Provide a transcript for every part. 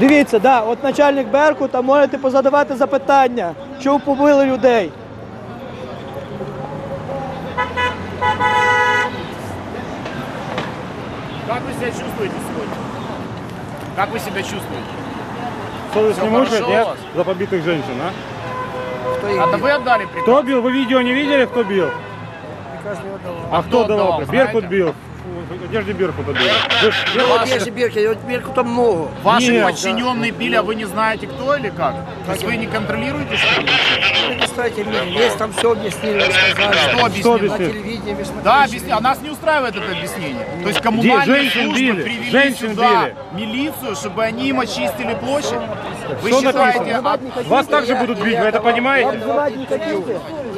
Дивіться, да, от начальник Беркута, можете позадавати запитання, чому побили людей. Как вы себя чувствуете сегодня? Как вы себя чувствуете? Совесть Всё не мучает, нет? За побитых женщин, а? А да вы отдали приказ? Кто бил? Вы видео не видели, кто бил? А кто кто давал? Беркут бил. В одежде Беркута бил. Вы ж- Ну, Ваши- вот Бирку там много. Ваши Нет, подчиненные били, а вы не знаете кто или как? То есть вы не контролируете что ли? Вы представьте мне, есть там все объяснили, рассказали. Что Что объяснили? На объяснили? телевидении вы смотрите. Да, объясни. А нас не устраивает это объяснение. То есть коммунальные женщин службы били, привели женщин сюда били. милицию, чтобы они им очистили площадь. Вы Что считаете, написано? а- Вас также будут бить, вы это понимаете?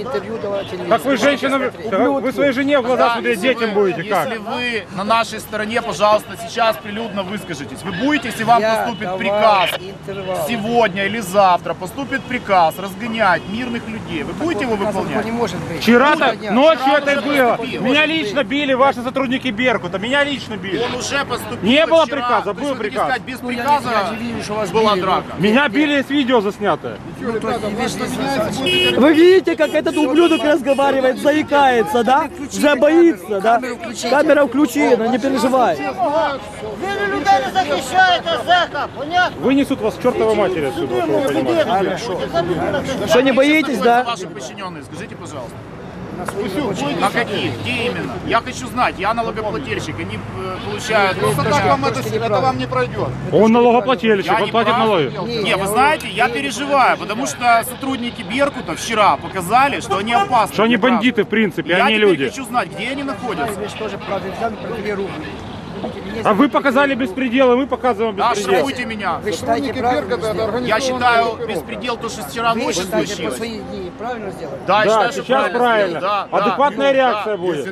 Интервью давала телевидение. Как вы женщинам, вы своей жене в глаза Да, смотреть, если детям вы- будете, как? Если вы на нашей стороне, пожалуйста, сейчас прилюдно выскажитесь. Вы будете, если вам Я поступит приказ интервал. сегодня или завтра, поступит приказ разгонять мирных людей, вы будете его выполнять? не может быть. Вчера-то Сегодня- ночью Вчера это было. поступил. Меня лично били ваши сотрудники Беркута. Меня лично били. Он уже поступил. Не было вчера. приказа, был приказ. сказать, без Ну, я не- приказа я вижу, что вас была били, драка. ну. Меня били, есть видео заснятое. Ну, вы видите, как этот ублюдок разговаривает, заикается, да? Уже боится, да? Камера включена, не переживай. Людей не понятно? Вынесут вас к чертовой матери отсюда, чтобы вы понимали. Что, не боитесь, да? ваши подчиненные? Скажите, пожалуйста. На каких? Где именно? Я хочу знать. Я налогоплательщик. Они э, получают... это вам не пройдет. Он налогоплательщик, Я он не платит прав? налоги. Не, вы знаете, я переживаю, потому что сотрудники Беркута вчера показали, что они опасны. Что они бандиты, в принципе, Я они теперь люди. хочу знать, где они находятся. Тоже провели руку. А вы показали беспредел, и мы показываем Да, беспредел. штрафуйте меня. Вы считаете правильно сделали? Я считаю беспредел то, что вчера Вы ночью считаете по случилось. дни правильно сделали? Да, я Да, считаю, что сейчас правильно. сделал. Да, да. Адекватная реакция будет.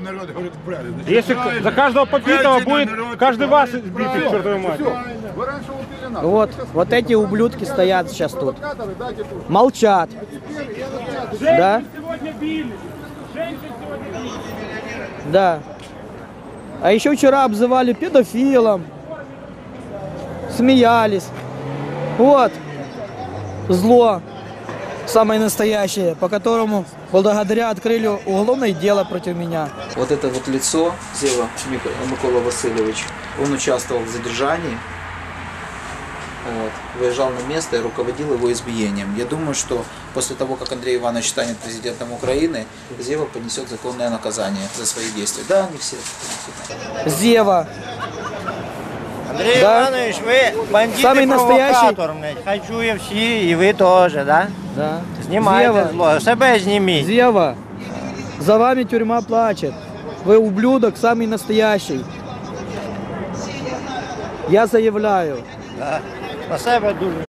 Если к- за каждого побитого будет каждый вас битый к чертовой матери. Вот, вот эти ублюдки стоят сейчас тут. Молчат. Да? Да. А еще вчера обзывали педофилом. Смеялись. Вот. Зло. Самое настоящее, по которому благодаря открыли уголовное дело против меня. Вот это вот лицо Зева Мик- Микола Васильевич, он участвовал в задержании, вот, выезжал на место и руководил его избиением. Я думаю, что после того, как Андрей Иванович станет президентом Украины, Зева понесет законное наказание за свои действия. Да, они все понесут. Зева. Андрій Да. Іванович, ви бандити Самий настоящий. провокатор, блядь. Хачує всі, і ви теж, да? Да. Знімайте Зева. зло, себе зніміть. Зева, за вами тюрьма плачет. Вы ублюдок самый настоящий. Я заявляю. Да. На себе дуже